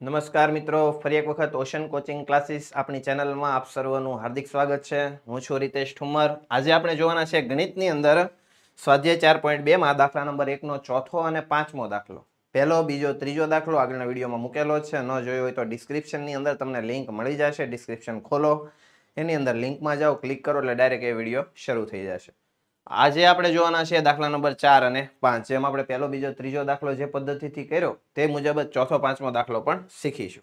નમસ્કાર મિત્રો, ફરી એક વખત ઓશન કોચિંગ ક્લાસીસ આપણી ચેનલમાં આપ સર્વનું હાર્દિક સ્વાગત છે. હું છું રીતેશ ઠુમર આજે આપણે જોવાના છે ગણિતની અંદર સ્વાધ્યાય ચાર પોઈન્ટ બેમાં દાખલા નંબર એકનો ચોથો અને પાંચમો દાખલો. પહેલો, બીજો, ત્રીજો દાખલો આગળના વિડીયોમાં મૂકેલો છે. ન જોયો હોય તો ડિસ્ક્રિપ્શનની અંદર તમને લિંક મળી જશે. ડિસ્ક્રિપ્શન ખોલો. એની અંદર લિંકમાં જાઓ, ક્લિક કરો એટલે ડાયરેક્ટ એ વીડિયો શરૂ થઈ જશે. આજે આપણે જોવાના છે દાખલા નંબર ચાર અને પાંચ, જેમ આપણે પહેલો, બીજો, ત્રીજો દાખલો જે પદ્ધતિથી કર્યો તે મુજબ ચોથો, પાંચમો દાખલો પણ શીખીશું.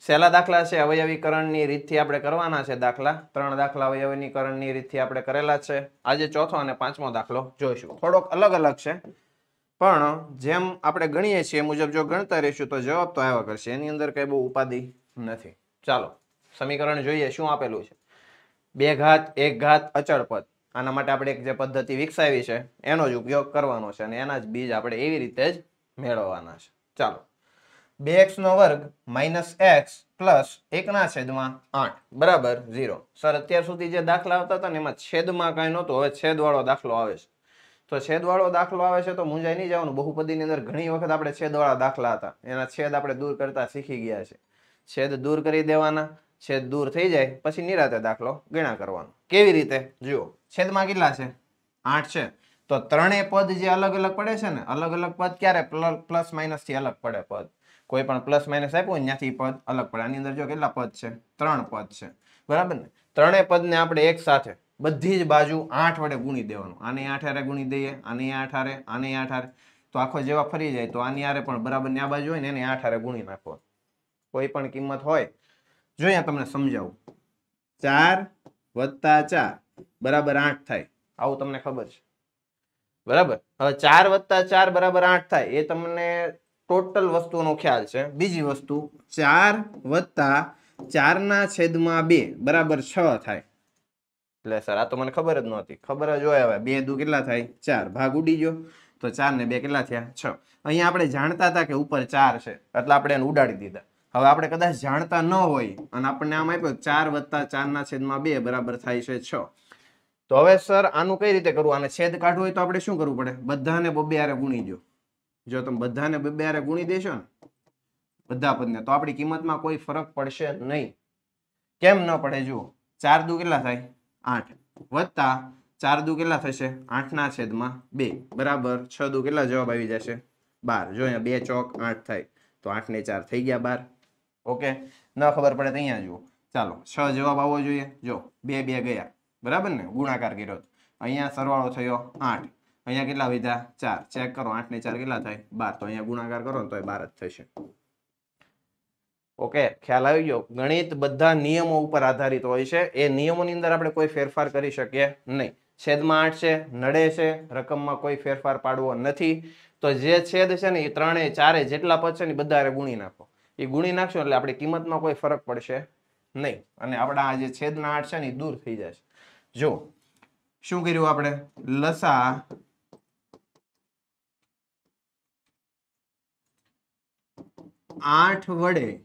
સહેલા દાખલા છે અવયવીકરણની રીતથી આપણે કરવાના છે દાખલા. ત્રણ દાખલા અવયવીકરણની રીતથી આપણે કરેલા છે. આજે ચોથો અને પાંચમો દાખલો જોઈશું. થોડોક અલગ અલગ છે. પણ જેમ આપણે ગણીએ છીએ મુજબ જો ગણતા રહીશું, તો જવાબ તો આવ્યા કરશે. એની અંદર કઈ બહુ ઉપાધિ નથી. ચાલો, સમીકરણ જોઈએ શું આપેલું છે. બે ઘાત, એક ઘાત અચળ પદ. આના માટે આપણે એક જે પદ્ધતિ વિકસાવી છે, એનો જ ઉપયોગ કરવાનો છે અને એના જ બીજ આપણે એવી રીતે જ મેળવવાના છે. ચાલો. બે એક્સ નો વર્ગ માઇનસ એક્સ પ્લસ એકના છેદમાં આઠ. બરાબર? ઝીરો. સર, અત્યાર સુધી જે દાખલા આવતા હતા ને એમાં છેદમાં કાંઈ નહોતું, હવે છેદવાળો દાખલો આવે છે. તો છેદવાળો દાખલો આવે છે તો મુંજાઈ નહીં જવાનું. બહુપદીની અંદર ઘણી વખત આપણે છેદવાળા દાખલા હતા. એના છેદ આપણે દૂર કરતા શીખી ગયા છે. છેદ દૂર કરી દેવાના. છેદ દૂર થઈ જાય, પછી નિરાતે દાખલો ગણા કરવાનો. કેવી રીતે? જુઓ, છેદમાં કેટલા છે? આઠ છે. તો ત્રણેય પદ જે અલગ અલગ પડે છે ને, અલગ અલગ પદ ક્યારે? પ્લસ માઇનસથી અલગ પડે પદ. કોઈ પણ પ્લસ માઇનસ આપ્યું ત્યાંથી પદ અલગ પડે. આની અંદર જો કેટલા પદ છે? ત્રણ પદ છે. બરાબર ને? ત્રણેય પદને આપણે એક સાથે બધી જ બાજુ આઠ વડે ગુણી દેવાનું. આને આઠ હારે ગુણી દઈએ, આને આઠ હારે, આને આઠ હારે. તો આખો જેવા ફરી જાય. તો આની હારે પણ બરાબરની આ બાજુ હોય ને, એને આઠ હારે ગુણી નાખો કોઈ પણ કિંમત હોય જો અહીંયા તમને સમજાવું. ચાર વત્તા ચાર, બરાબર આઠ થાય. આવું તમને ખબર છે. બરાબર? હવે ચાર વત્તા ચાર બરાબર આઠ થાય, એ તમને ટોટલ વસ્તુનો ખ્યાલ છે. બીજી વસ્તુ, ચાર વત્તા ચારના છેદમાં બે, બરાબર છ થાય. એટલે સર, આ તો મને ખબર જ નહોતી. ખબર જ હોય હવે. બે દુ કેટલા થાય? ચાર. ભાગ ઉડી ગયો. તો ચાર ને બે કેટલા થયા? છ. અહીંયા આપણે જાણતા હતા કે ઉપર ચાર છે. એટલે આપણે એને ઉડાડી દીધા. હવે આપણે કદાચ જાણતા ન હોય અને આપણને આમ આપ્યો, ચાર વત્તા ચારના છેદમાં બે બરાબર થાય છે છ. તો હવે સર, આનું કઈ રીતે કરવું? આને છેદ કાઢવું હોય તો આપણે શું કરવું પડે? બધાને બબે હારે ગુણી દો. જો તમે બધાને બબે આરે ગુણી દેશો ને, બધા પદને, તો આપણી કિંમતમાં કોઈ ફરક પડશે નહીં. કેમ ન પડે? જુઓ, ચાર દુ કેટલા થાય? આઠ. વત્તા ચાર દુ કેટલા થશે? આઠના છેદમાં બે. બરાબર? છ દુ કેટલા? જવાબ આવી જશે. બાર. જો અહીંયા બે ચોક આઠ થાય, તો આઠ ને ચાર થઈ ગયા બાર. ઓકે? ન ખબર પડે તો અહીંયા જુઓ. ચાલો, છ જવાબ આવવો જોઈએ. જો, બે બે ગયા. બરાબર ને? ગુણાકાર કર્યો અહીંયા સરવાળો થયો આઠ. અહીંયા કેટલા વિધા ચાર. ચેક કરો, આઠ ને ચાર કેટલા થાય? બાર. તો અહીંયા ગુણાકાર કરો ને તો એ બાર જ થશે. ઓકે, ખ્યાલ આવી ગયો? ગણિત બધા નિયમો ઉપર આધારિત હોય છે. એ નિયમોની અંદર આપણે કોઈ ફેરફાર કરી શકીએ નહીં. છેદમાં આઠ છે, નડે છે, રકમમાં કોઈ ફેરફાર પાડવો નથી. તો જે છેદ છે ને, એ ત્રણે ચારે જેટલા પદ છે ને બધા ગુણી નાખો. એ ગુણી નાખશો એટલે આપણી કિંમતમાં કોઈ ફરક પડશે નહીં. અને આપણા આ જે છેદના આઠ છે ને દૂર થઈ જશે. જો, શું કર્યું આપણે? લસા આઠ વડે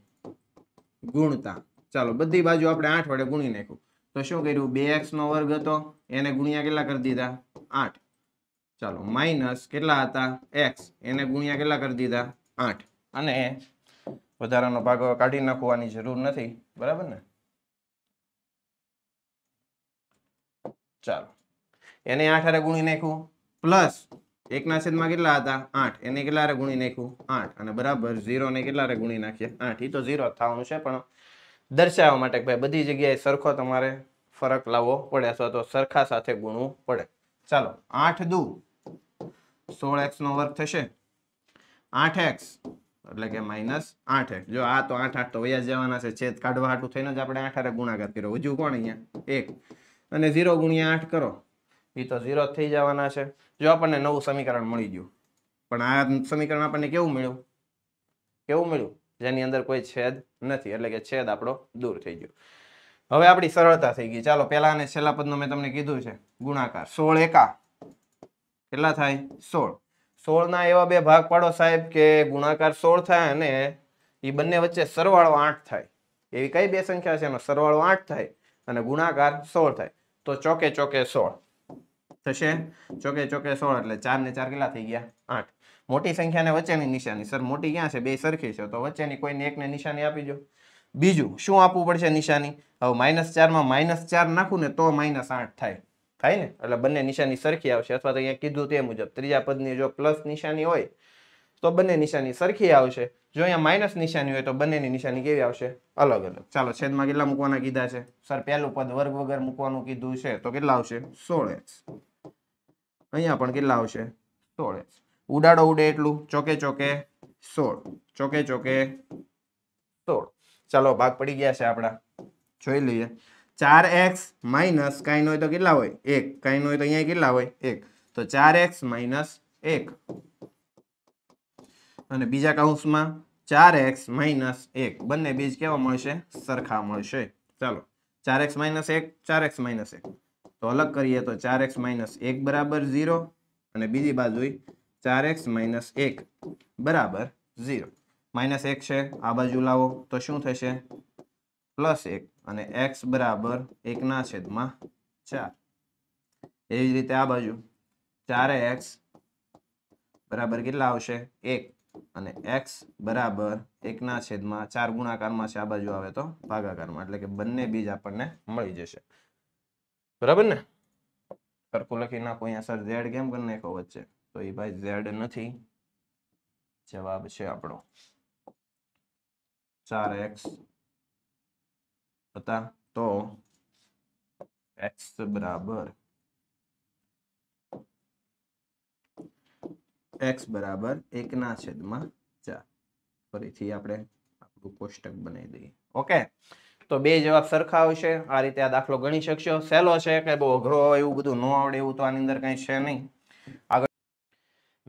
ગુણતા. ચાલો, બધી બાજુ આપણે આઠ વડે ગુણી નાખ્યું. તો શું કર્યું? બે એક્સ નો વર્ગ હતો, એને ગુણ્યા કેટલા કરી દીધા? આઠ. ચાલો, માઇનસ કેટલા હતા? એક્સ. એને ગુણ્યા કેટલા કરી દીધા? આઠ. અને વધારાનો ભાગ કાઢી નાખવાની જરૂર નથી. બરાબર ને? ચાલો. એને આઠ હારે ગુણી નાખ્યું. પ્લસ એકના છેદમાં કેટલા હતા? આઠ. એને કેટલા હારે ગુણી નાખ્યું? આઠ. અને બરાબર ઝીરો ને કેટલા હારે ગુણી નાખ્યા આઠ. એ તો ઝીરો થવાનું છે, પણ દર્શાવવા માટે ભાઈ બધી જગ્યાએ સરખો તમારે ફરક લાવવો પડે અથવા તો સરખા સાથે ગુણવું પડે. ચાલો. આઠ દુ. સોળ એક્સ નો વર્ગ થશે. આઠ એક્સ એટલે કે માઇનસ આઠ જો આ તો આઠ આઠ તો વયા જવાના છે. છેદ કાઢવા હાટું થઈને જ આપણે આઠ આઠ ગુણાકાર કર્યો. હજુ કોણ અહીંયા? એક. અને ઝીરો ગુણ્યા આઠ કરો. એ તો ઝીરો થઈ જવાના છે. જો આપણને નવું સમીકરણ મળી ગયું. પણ આ સમીકરણ આપણને કેવું મળ્યું? કેવું મળ્યું? જેની અંદર કોઈ છેદ નથી. એટલે કે છેદ આપણો દૂર થઈ ગયો. હવે આપણી સરળતા થઈ ગઈ. ચાલો, પહેલા અને છેલ્લા પદનો મેં તમને કીધું છે. ગુણાકાર. સોળ એકા. કેટલા થાય? સોળ. સોળના એવા બે ભાગ પાડો સાહેબ કે ગુણાકાર સોળ થાય અને એ બંને વચ્ચે સરવાળો આઠ થાય. એવી કઈ બે સંખ્યા છે? એનો સરવાળો આઠ થાય અને ગુણાકાર સોળ થાય. તો ચોકે ચોકે સોળ. થશે? ચોકે ચોકે સોળ એટલે ચાર ને ચાર કેટલા થઈ ગયા? આઠ. મોટી સંખ્યાને વચ્ચેની નિશાની. સર, મોટી ક્યાં છે? બે સરખી છે. તો વચ્ચેની કોઈને એકને નિશાની આપી દો. બીજું, શું આપવું પડશે નિશાની? હવે માઇનસ ચારમાં માઇનસ ચાર નાખું ને તો માઇનસ આઠ થાય. થાય ને? એટલે બંને નિશાની સરખી આવશે. અથવા તો અહીંયા કીધું તે મુજબ. ત્રીજા પદની જો પ્લસ નિશાની હોય, તો બંને નિશાની સરખી આવશે. જો અહીંયા માઇનસ નિશાની હોય, તો બંનેની નિશાની કેવી આવશે? અલગ અલગ. ચાલો, છેદમાં કેટલા મૂકવાના કીધા છે? સર, પહેલું પદ વર્ગ વગર મૂકવાનું કીધું છે. તો કેટલા આવશે? સોળ એક્સ અહીંયા પણ કેટલા આવશે? સોળ એક્સ ઉડાડો, ઉડે એટલું. ચોકે ચોકે, સોળ. ચોકે ચોકે, સોળ. ચાલો, ભાગ પડી ગયા છે આપણા. જોઈ લઈએ. ચાર એક્સ માઇનસ કાંઈ હોય તો કેટલા હોય? એક. કાંઈ હોય તો અહીંયા કેટલા હોય? એક. તો ચાર એક્સ માઇનસ એક. અને બીજા કાઉન્સમાં ચાર એક્સ માઇનસ એક. બંને બીજ કેવા મળશે? સરખા મળશે. ચાલો. ચાર એક્સ માઇનસ એક, ચાર એક્સ માઇનસ એક. તો અલગ કરીએ તો ચાર એક્સ માઇનસ એક બરાબર ઝીરો અને બીજી બાજુ ચાર એક્સ માઇનસ એક બરાબર ઝીરો. માઇનસ એક છે. આ બાજુ લાવો તો શું થશે? પ્લસ એક અને એક્સ બરાબર એકના છેદમાં ચાર. એવી રીતે આ બાજુ ચાર એક્સ બરાબર કેટલા આવશે? એક. અને એક્સ બરાબર એકના છેદમાં ચાર ગુણાકારમાં છે, આ બાજુ આવે તો ભાગાકારમાં. એટલે કે બંને બીજ આપણને મળી જશે. બરાબર ને? સરખું લખી નાખો અહીંયા સર, ઝેડ કેમ કરી નાખો વચ્ચે? તો એ ભાઈ ઝેડ નથી. જવાબ છે આપણો ચાર એક્સ હતા તો એક્સ બરાબર એક્સ બરાબર એકના છેદમાં ચાર. ફરીથી આપણે આપણું કોષ્ટક બનાવી દઈએ. ઓકે તો બે જવાબ સરખા આવશે. આ રીતે આ દાખલો ગણી શકશો. સહેલો છે કે બહુ અઘરો એવું બધું ન આવડે એવું તો આની અંદર કંઈ છે નહીં.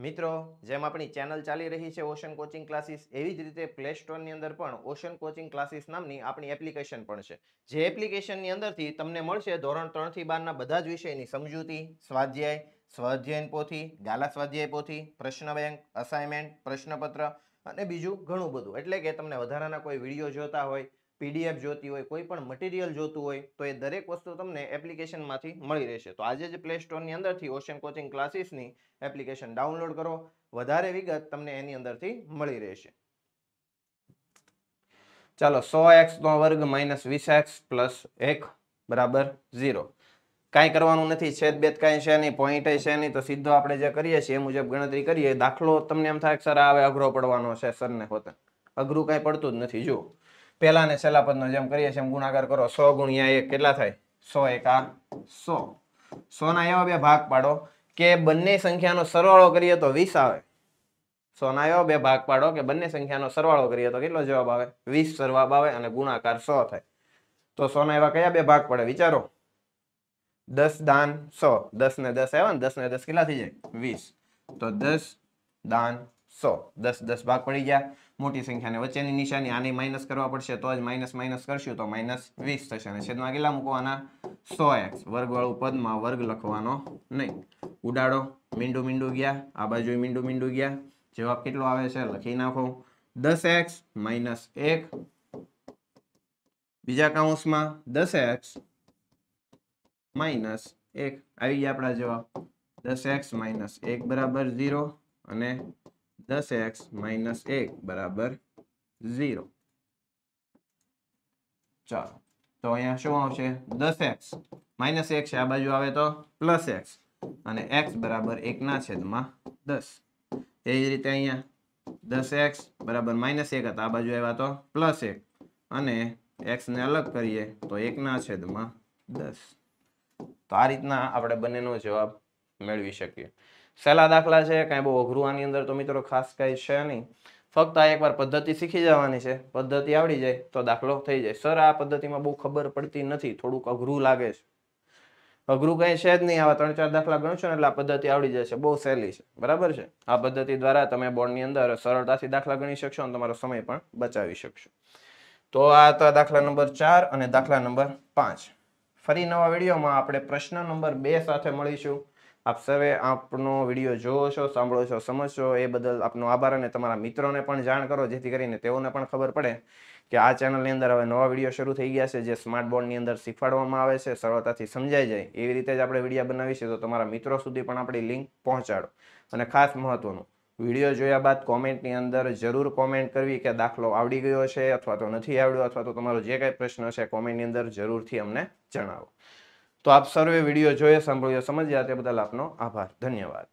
મિત્રો, જેમ આપણી ચેનલ ચાલી રહી છે ઓશન કોચિંગ ક્લાસીસ એવી જ રીતે પ્લે સ્ટોરની અંદર પણ ઓશન કોચિંગ ક્લાસીસ નામની આપણી એપ્લિકેશન પણ છે. જે એપ્લિકેશનની અંદરથી તમને મળશે ધોરણ ત્રણથી બારના બધા જ વિષયની સમજૂતી, સ્વાધ્યાય, સ્વાધ્યાયન પોથી, ગાલા સ્વાધ્યાય પોથી, પ્રશ્ન બેંક અસાઇનમેન્ટ પ્રશ્નપત્ર અને બીજું ઘણું બધું. એટલે કે તમને વધારાના કોઈ વીડિયો જોતા હોય પીડીએફ જોતી હોય, કોઈ પણ મટીરિયલ જોતું હોય, તો એ દરેક વસ્તુ તમને એપ્લિકેશનમાંથી મળી રહેશે. તો આજે જ પ્લે સ્ટોરની અંદરથી ઓશન કોચિંગ ક્લાસીસની એપ્લિકેશન ડાઉનલોડ કરો. વધારે વિગત તમને એની અંદરથી મળી રહેશે. ચાલો, સો એક્સ નો વર્ગ માઇનસ વીસ એક્સ પ્લસ એક બરાબર ઝીરો કાંઈ કરવાનું નથી છેદ બેદ કાંઈ છે નહીં પોઈન્ટ છે નહીં, તો સીધો આપણે જે કરીએ છીએ એ મુજબ ગણતરી કરીએ. દાખલો તમને એમ થાય સર આવે અઘરો પડવાનો છે, સરને હોતે. અઘરું કાંઈ પડતું જ નથી જો પહેલા ને છેલ્લા પદનો જેમ કરીએ છીએ એમ ગુણાકાર કરો. સો ગુણ્યા એક કેટલા થાય? સો એકા સો. સોના એવા બે ભાગ પાડો કે બંને સંખ્યાનો સરવાળો કરીએ તો વીસ આવે. સોના એવા બે ભાગ પાડો કે બંને સંખ્યાનો સરવાળો કરીએ તો કેટલો જવાબ આવે? વીસ જવાબ આવે અને ગુણાકાર સો થાય. તો સોના એવા કયા બે ભાગ પડે? વિચારો. દસ દાન સો. દસ ને દસ આવ્યા ને દસ ને દસ કેટલા થઈ જાય? વીસ. તો દસ દાન સો. દસ દસ ભાગ પડી ગયા. મોટી સંખ્યાને. વચ્ચેની નિશાની આને માઇનસ કરવા પડશે, તો જ માઇનસ માઇનસ કરશું, તો માઇનસ વીસ થશે. અને છેદમાં કેટલા મૂકવાના? સો એક્સ વર્ગવાળું પદમાં વર્ગ લખવાનો નહીં. ઉડાડો. મીંડું મીંડું ગયા. આ બાજુ મીંડું મીંડું ગયા. જવાબ કેટલો આવે છે? લખી નાખો. દસ એક્સ માઇનસ એક. બીજા કાઉન્સમાં દસ એક્સ માઇનસ એક. આવી ગયા આપણા જવાબ. દસ એક્સ માઇનસ એક બરાબર ઝીરો અને દસ એક્સ માઇનસ એક બરાબર ઝીરો ચાલો તો અહીંયા શું આવશે દસ એક્સ માઇનસ એક છે આ બાજુ આવે તો પ્લસ એક્સ અને એક્સ બરાબર એકના છેદમાં દસ એ જ રીતે અહીંયા દસ એક્સ બરાબર માઇનસ એક હતા આ બાજુ આવ્યા તો પ્લસ એક અને એક્સને અલગ કરીએ તો એકના છેદમાં દસ તો આ રીતના આપણે બંનેનો જવાબ મેળવી શકીએ સહેલા દાખલા છે, કાંઈ બહુ અઘરું આની અંદર તો મિત્રો ખાસ કાંઈ છે નહીં. ફક્ત આ એકવાર પદ્ધતિ શીખી જવાની છે, પદ્ધતિ આવડી જાય તો દાખલો થઈ જાય. સર, આ પદ્ધતિમાં બહુ ખબર પડતી નથી, થોડુંક અઘરું લાગે છે. અઘરું કંઈ છે જ નહીં, આવા ત્રણ ચાર દાખલા ગણશો ને એટલે આ પદ્ધતિ આવડી જશે બહુ સહેલી છે. બરાબર છે? આ પદ્ધતિ દ્વારા તમે બોર્ડની અંદર સરળતાથી દાખલા ગણી શકશો અને તમારો સમય પણ બચાવી શકશો. તો આ હતા દાખલા નંબર ચાર અને દાખલા નંબર પાંચ. ફરી નવા વિડીયોમાં આપણે પ્રશ્ન નંબર બે સાથે મળીશું. આપ સવે આપનો વીડિયો જોવો છો સાંભળો છો સમજશો, એ બદલ આપનો આભાર અને તમારા મિત્રોને પણ જાણ કરો, જેથી કરીને તેઓને પણ ખબર પડે કે આ ચેનલની અંદર હવે નવા વીડિયો શરૂ થઈ ગયા છે, જે સ્માર્ટ બોર્ડની અંદર શીખવાડવામાં આવે છે, સરળતાથી સમજાઈ જાય. એવી રીતે જ આપણે વીડિયો બનાવીશું, તો તમારા મિત્રો સુધી પણ આપણી લિંક પહોંચાડો. અને ખાસ મહત્વનું, વીડિયો જોયા બાદ કોમેન્ટની અંદર જરૂર કોમેન્ટ કરવી કે દાખલો આવડી ગયો છે અથવા તો નથી આવડ્યો અથવા તો તમારો જે કાંઈ પ્રશ્ન છે કોમેન્ટની અંદર જરૂરથી અમને જણાવો. તો આપ સર્વે વીડિયો જોઈએ સાંભળ્યો સમજ્યા તે બદલ આપનો આભાર. ધન્યવાદ.